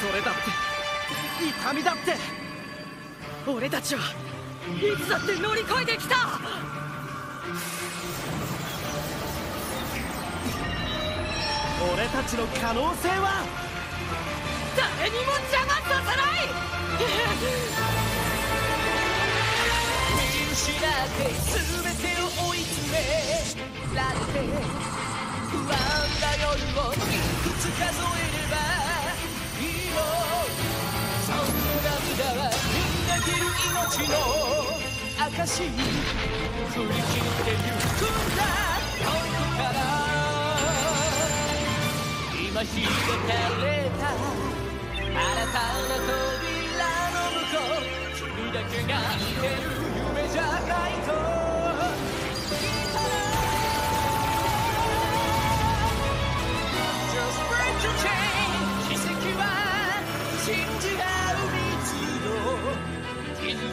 恐れだって痛みだって。俺たちはいつだって乗り越えてきた。俺たちの可能性は。誰にも邪魔させない。見失って全てを追い詰められて不安な夜をいくつ数の証振り切ってゆくんだ。遠くから今開かれた新たな扉の向こう。君だけが見てる。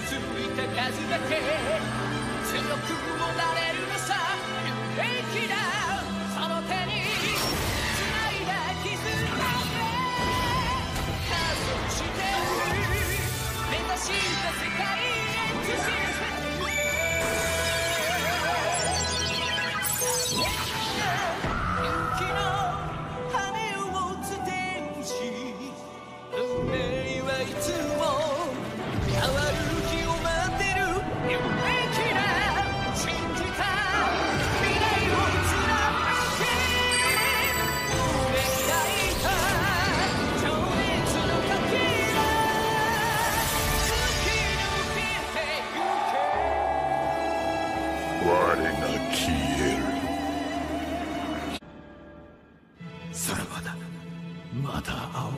ついた数だけ強くもなれるのさ。勇気だ。その手に繋いだ絆で加速してる目指した世界へ突き進む勇気の我が消える。さらばだ。また会おう。